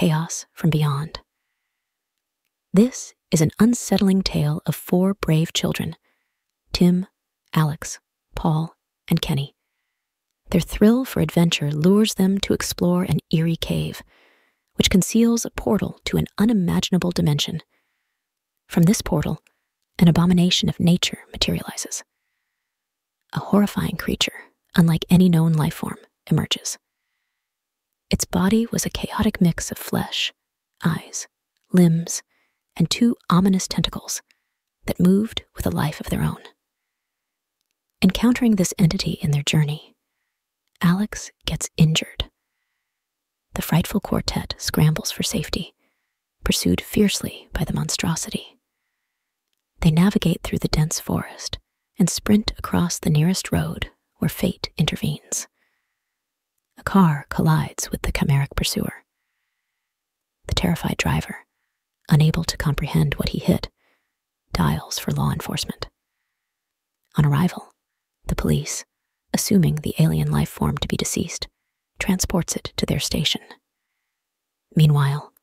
chaos from beyond. This is an unsettling tale of four brave children Tim, Alex, Paul, and Kenny. Their thrill for adventure lures them to explore an eerie cave, which conceals a portal to an unimaginable dimension. From this portal, an abomination of nature materializes. A horrifying creature, unlike any known life form, emerges. Its body was a chaotic mix of flesh, eyes, limbs, and two ominous tentacles that moved with a life of their own. Encountering this entity in their journey, Alex gets injured. The frightful quartet scrambles for safety, pursued fiercely by the monstrosity. They navigate through the dense forest and sprint across the nearest road where fate intervenes. A car collides with the chimeric pursuer. The terrified driver, unable to comprehend what he hit, dials for law enforcement. On arrival, the police, assuming the alien life form to be deceased, transports it to their station. Meanwhile,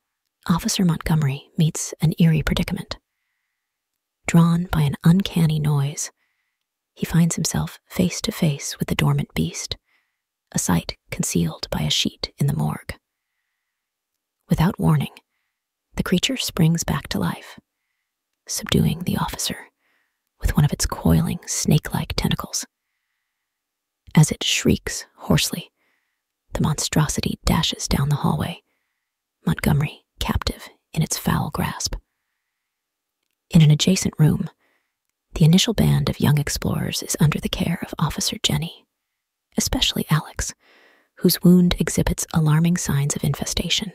Officer Montgomery meets an eerie predicament. Drawn by an uncanny noise, he finds himself face to face with the dormant beast, a sight concealed by a sheet in the morgue. Without warning, the creature springs back to life, subduing the officer with one of its coiling, snake like tentacles. As it shrieks hoarsely, the monstrosity dashes down the hallway, Montgomery captive in its foul grasp. In an adjacent room, the initial band of young explorers is under the care of Officer Jenny, especially Alex, whose wound exhibits alarming signs of infestation.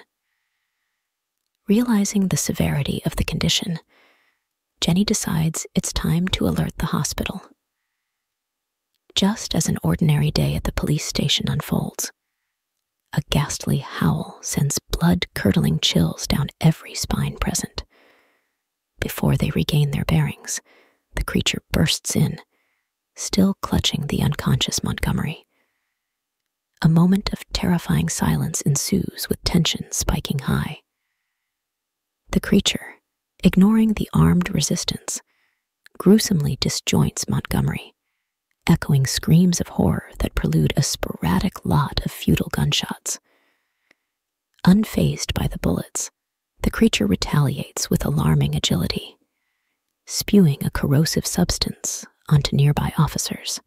Realizing the severity of the condition, Jenny decides it's time to alert the hospital. Just as an ordinary day at the police station unfolds, a ghastly howl sends blood curdling chills down every spine present. Before they regain their bearings, the creature bursts in, still clutching the unconscious Montgomery. A moment of terrifying silence ensues with tension spiking high. The creature, ignoring the armed resistance, gruesomely disjoints Montgomery, echoing screams of horror that prelude a sporadic lot of futile gunshots. Unfazed by the bullets, the creature retaliates with alarming agility spewing a corrosive substance onto nearby officers.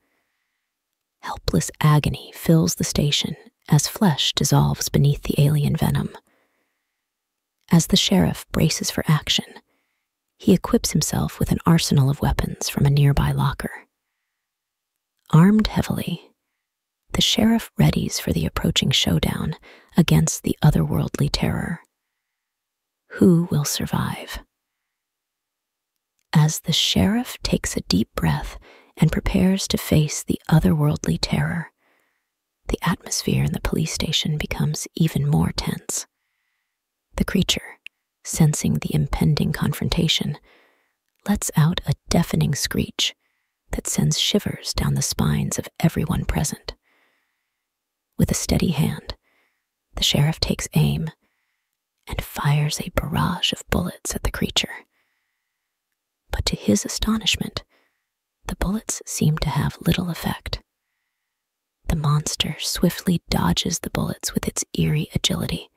Helpless agony fills the station as flesh dissolves beneath the alien venom. As the sheriff braces for action, he equips himself with an arsenal of weapons from a nearby locker. Armed heavily, the sheriff readies for the approaching showdown against the otherworldly terror. Who will survive? as the sheriff takes a deep breath and prepares to face the otherworldly terror. The atmosphere in the police station becomes even more tense. The creature, sensing the impending confrontation, lets out a deafening screech that sends shivers down the spines of everyone present. With a steady hand, the sheriff takes aim and fires a barrage of bullets at the creature but to his astonishment, the bullets seem to have little effect. The monster swiftly dodges the bullets with its eerie agility,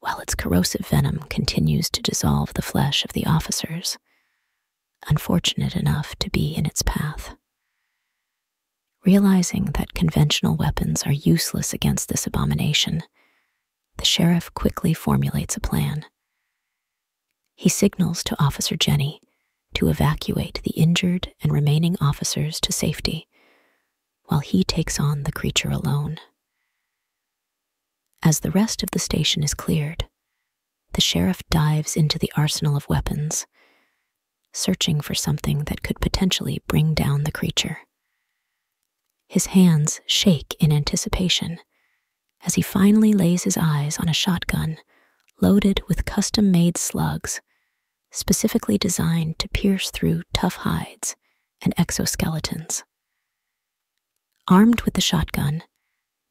while its corrosive venom continues to dissolve the flesh of the officers, unfortunate enough to be in its path. Realizing that conventional weapons are useless against this abomination, the sheriff quickly formulates a plan. He signals to Officer Jenny to evacuate the injured and remaining officers to safety, while he takes on the creature alone. As the rest of the station is cleared, the sheriff dives into the arsenal of weapons, searching for something that could potentially bring down the creature. His hands shake in anticipation as he finally lays his eyes on a shotgun loaded with custom made slugs specifically designed to pierce through tough hides and exoskeletons. Armed with the shotgun,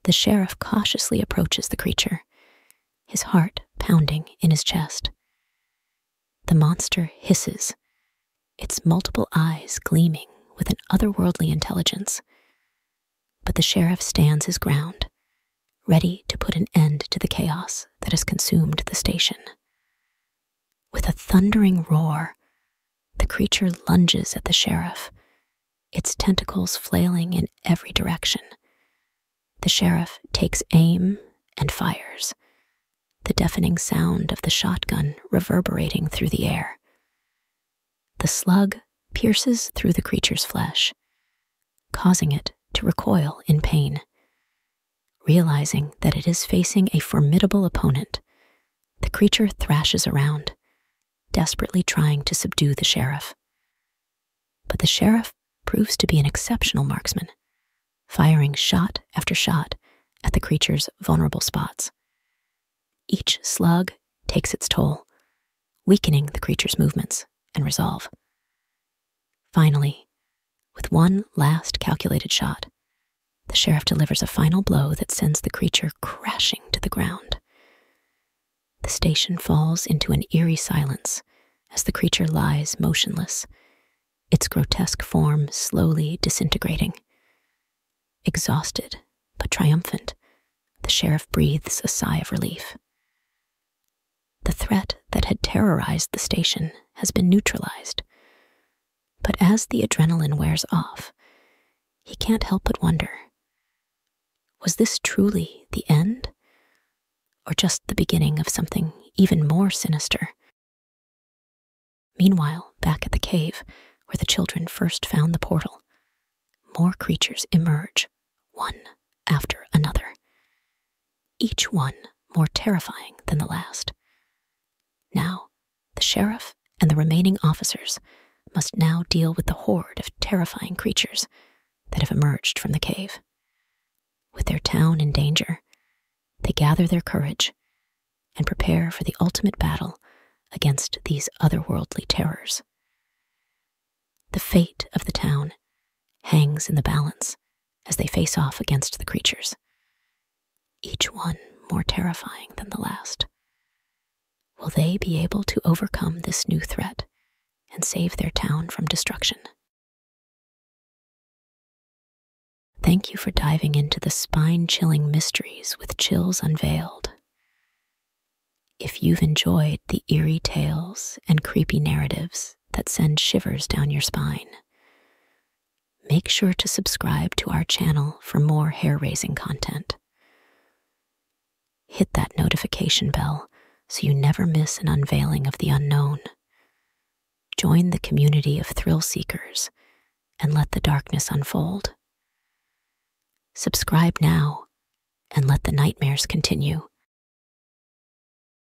the sheriff cautiously approaches the creature, his heart pounding in his chest. The monster hisses, its multiple eyes gleaming with an otherworldly intelligence. But the sheriff stands his ground, ready to put an end to the chaos that has consumed the station. With a thundering roar, the creature lunges at the sheriff, its tentacles flailing in every direction. The sheriff takes aim and fires, the deafening sound of the shotgun reverberating through the air. The slug pierces through the creature's flesh, causing it to recoil in pain. Realizing that it is facing a formidable opponent, the creature thrashes around, desperately trying to subdue the sheriff. But the sheriff proves to be an exceptional marksman, firing shot after shot at the creature's vulnerable spots. Each slug takes its toll, weakening the creature's movements and resolve. Finally, with one last calculated shot, the sheriff delivers a final blow that sends the creature crashing to the ground. The station falls into an eerie silence as the creature lies motionless, its grotesque form slowly disintegrating. Exhausted but triumphant, the sheriff breathes a sigh of relief. The threat that had terrorized the station has been neutralized. But as the adrenaline wears off, he can't help but wonder was this truly the end? Or just the beginning of something even more sinister? Meanwhile, back at the cave, where the children first found the portal, more creatures emerge, one after another, each one more terrifying than the last. Now, the sheriff and the remaining officers must now deal with the horde of terrifying creatures that have emerged from the cave. With their town in danger, they gather their courage and prepare for the ultimate battle against these otherworldly terrors. The fate of the town hangs in the balance as they face off against the creatures, each one more terrifying than the last. Will they be able to overcome this new threat and save their town from destruction? Thank you for diving into the spine chilling mysteries with Chills Unveiled. If you've enjoyed the eerie tales and creepy narratives that send shivers down your spine, make sure to subscribe to our channel for more hair raising content. Hit that notification bell so you never miss an unveiling of the unknown. Join the community of thrill seekers and let the darkness unfold. Subscribe now and let the nightmares continue